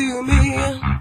to me.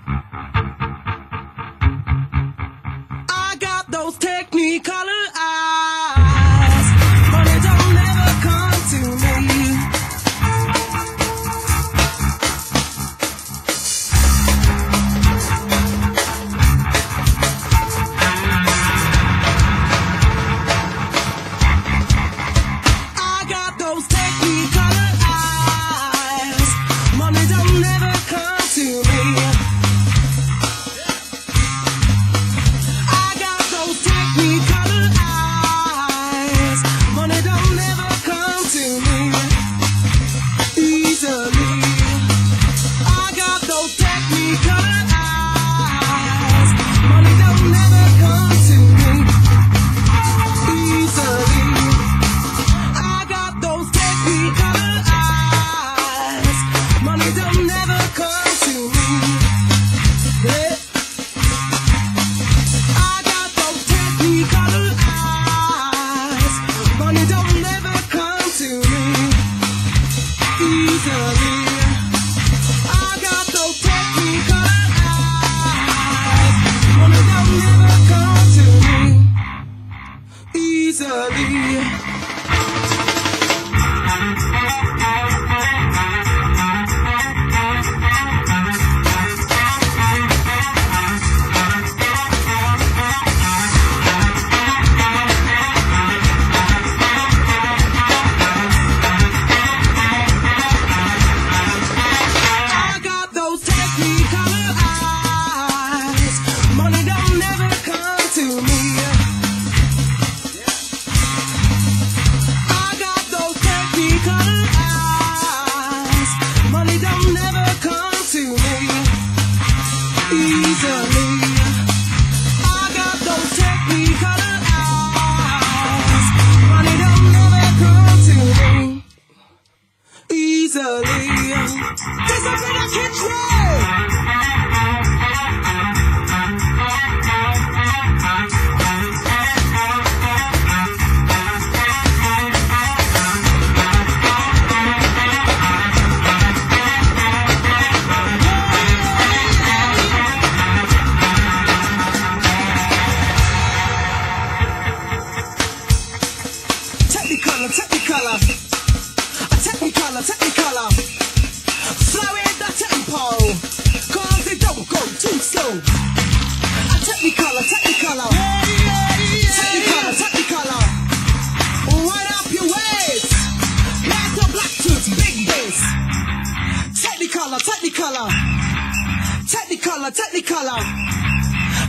color.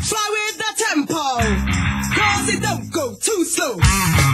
Fly with the tempo, cause it don't go too slow.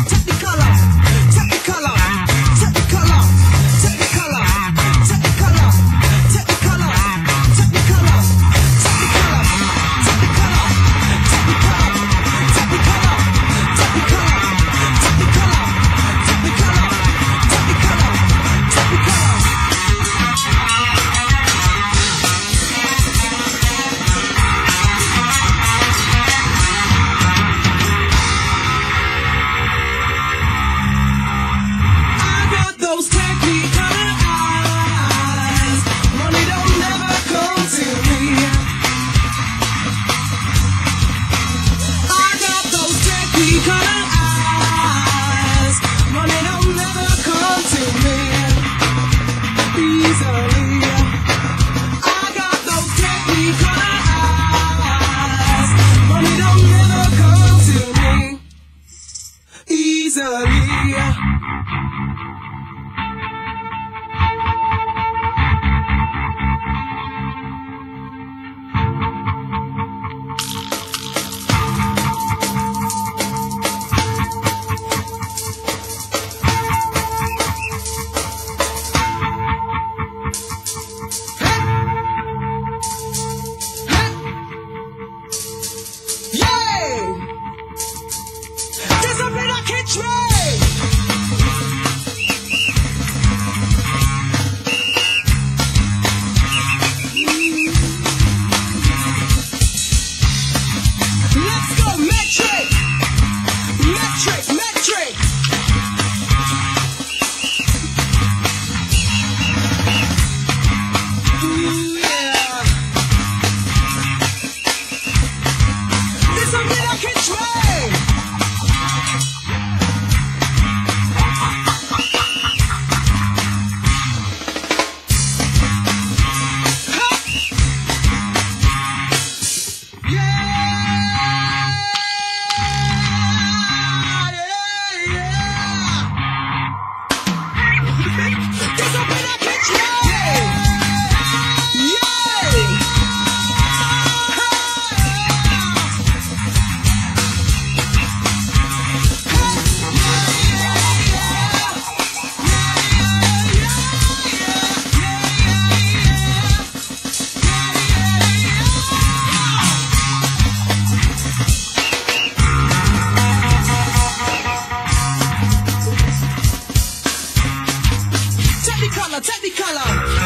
Technicolor, Technicolor.